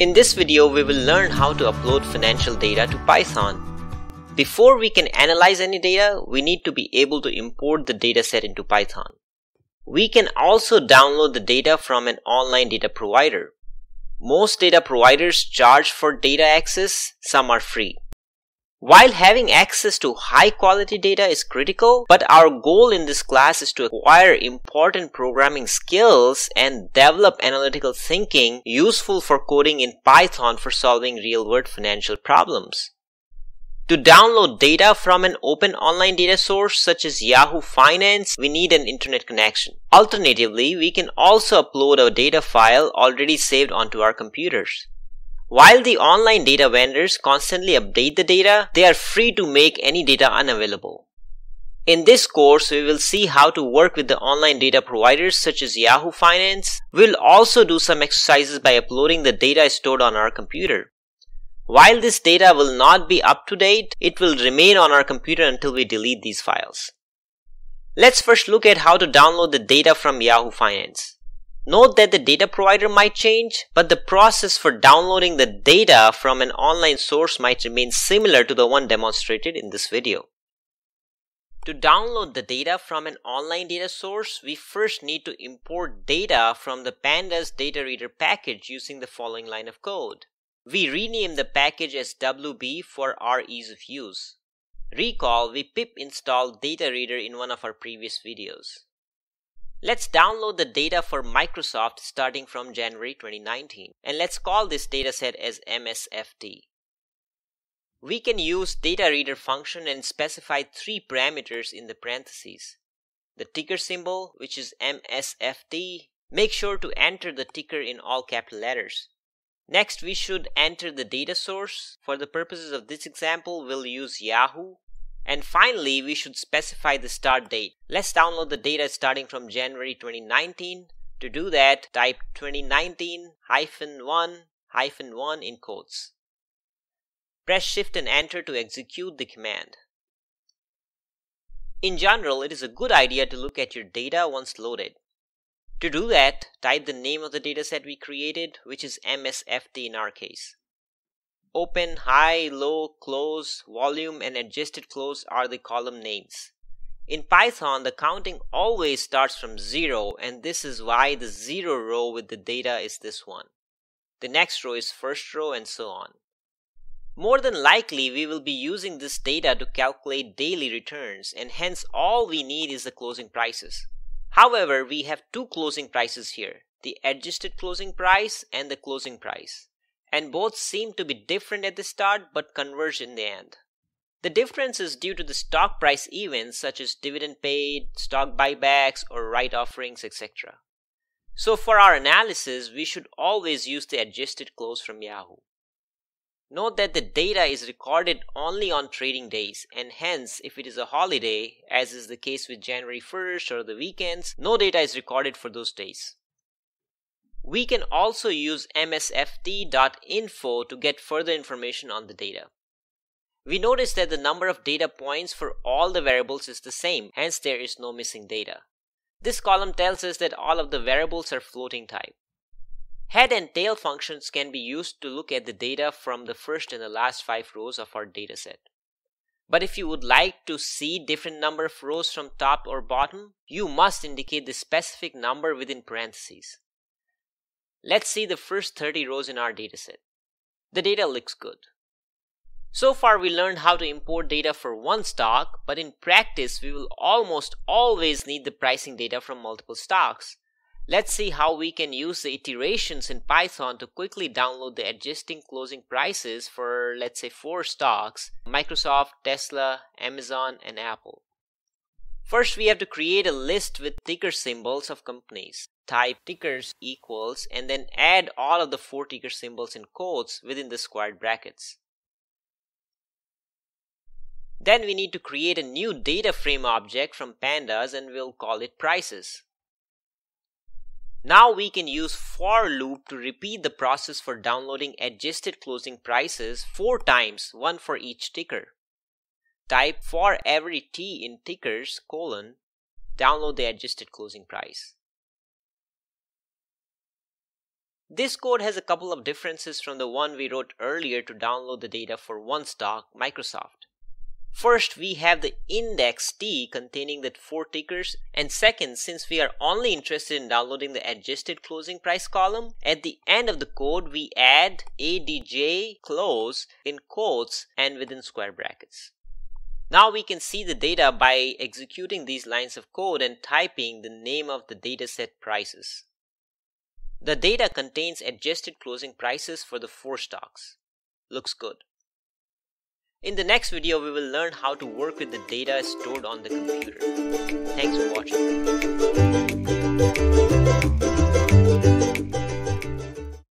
In this video, we will learn how to upload financial data to Python. Before we can analyze any data, we need to be able to import the dataset into Python. We can also download the data from an online data provider. Most data providers charge for data access, some are free. While having access to high quality data is critical, but our goal in this class is to acquire important programming skills and develop analytical thinking useful for coding in Python for solving real world financial problems. To download data from an open online data source such as Yahoo Finance, we need an internet connection. Alternatively, we can also upload a data file already saved onto our computers. While the online data vendors constantly update the data, they are free to make any data unavailable. In this course, we will see how to work with the online data providers such as Yahoo Finance. We'll also do some exercises by uploading the data stored on our computer. While this data will not be up to date, it will remain on our computer until we delete these files. Let's first look at how to download the data from Yahoo Finance. Note that the data provider might change, but the process for downloading the data from an online source might remain similar to the one demonstrated in this video. To download the data from an online data source, we first need to import data from the pandas data reader package using the following line of code. We rename the package as WB for our ease of use. Recall we pip installed data reader in one of our previous videos. Let's download the data for Microsoft starting from January 2019 and let's call this dataset as MSFT. We can use data reader function and specify three parameters in the parentheses. The ticker symbol, which is MSFT, make sure to enter the ticker in all capital letters. Next, we should enter the data source. For the purposes of this example, we'll use Yahoo and finally, we should specify the start date. Let's download the data starting from January 2019. To do that, type 2019 1 1 in quotes. Press Shift and Enter to execute the command. In general, it is a good idea to look at your data once loaded. To do that, type the name of the dataset we created, which is MSFT in our case. Open, high, low, close, volume, and adjusted close are the column names. In Python, the counting always starts from 0 and this is why the 0 row with the data is this one. The next row is first row and so on. More than likely, we will be using this data to calculate daily returns and hence all we need is the closing prices. However, we have two closing prices here, the adjusted closing price and the closing price and both seem to be different at the start but converge in the end. The difference is due to the stock price events such as dividend paid, stock buybacks, or right offerings, etc. So for our analysis, we should always use the adjusted close from Yahoo. Note that the data is recorded only on trading days and hence if it is a holiday, as is the case with January 1st or the weekends, no data is recorded for those days. We can also use msft.info to get further information on the data. We notice that the number of data points for all the variables is the same, hence there is no missing data. This column tells us that all of the variables are floating type. Head and tail functions can be used to look at the data from the first and the last five rows of our dataset. But if you would like to see different number of rows from top or bottom, you must indicate the specific number within parentheses. Let's see the first 30 rows in our dataset. The data looks good. So far we learned how to import data for one stock, but in practice we will almost always need the pricing data from multiple stocks. Let's see how we can use the iterations in Python to quickly download the adjusting closing prices for let's say four stocks, Microsoft, Tesla, Amazon, and Apple. First we have to create a list with ticker symbols of companies type tickers equals and then add all of the four ticker symbols in quotes within the squared brackets. Then we need to create a new data frame object from pandas and we'll call it prices. Now we can use for loop to repeat the process for downloading adjusted closing prices four times, one for each ticker. Type for every t in tickers colon, download the adjusted closing price. This code has a couple of differences from the one we wrote earlier to download the data for one stock, Microsoft. First, we have the index T containing the four tickers. And second, since we are only interested in downloading the adjusted closing price column, at the end of the code, we add ADJ close in quotes and within square brackets. Now we can see the data by executing these lines of code and typing the name of the dataset prices. The data contains adjusted closing prices for the four stocks. Looks good. In the next video, we will learn how to work with the data stored on the computer. Thanks for watching.